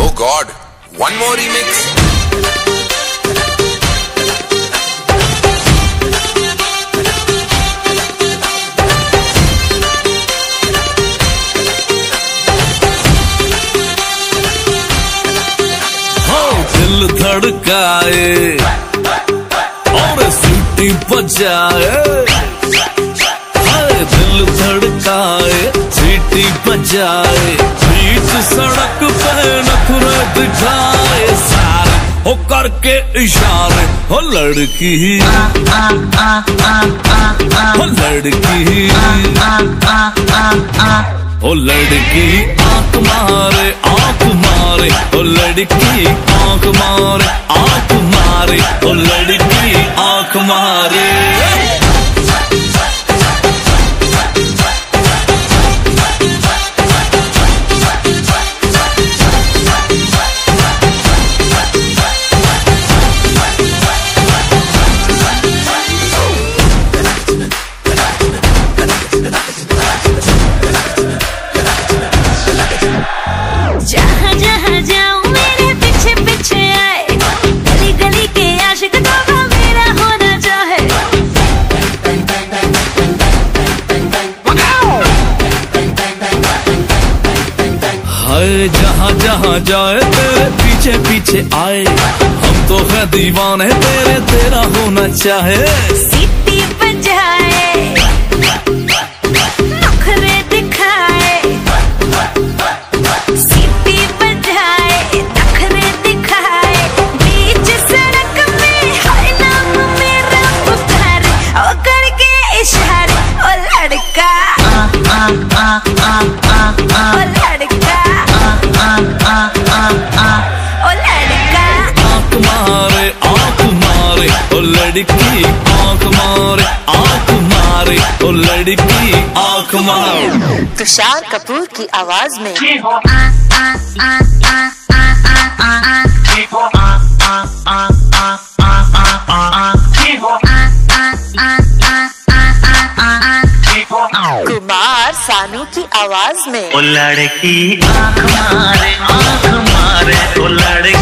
Oh God, one more remix. दिल धड़काए और सीटी बजाए दिल धड़काए, सीटी बजाए। बीच सड़क पे नखरे दिखाए सारे हो करके इशारे, हो लड़की। हो लड़की। ओ लड़की आँख मारे आँख मारे। ओ लड़की आँख मारे आँख मारे। ओ हाय जहाँ जहाँ जाए तेरे पीछे पीछे आए। हम तो है दीवाने तेरे तेरा होना चाहे। सीटी बजाए नखरे दिखाए। सीटी बजाए नखरे दिखाए। बीच सड़क में हर नाम मेरा पुकारे। ओ करके इशारे ओ लड़का। ओ लड़का लड़की आँख मारे आँख मारे ओ लड़की आँख मारे। तुषार कपूर की आवाज़ में। कुमार सानू की आवाज़ में। ओ लड़की आँख मारे आँख मारे ओ लड़की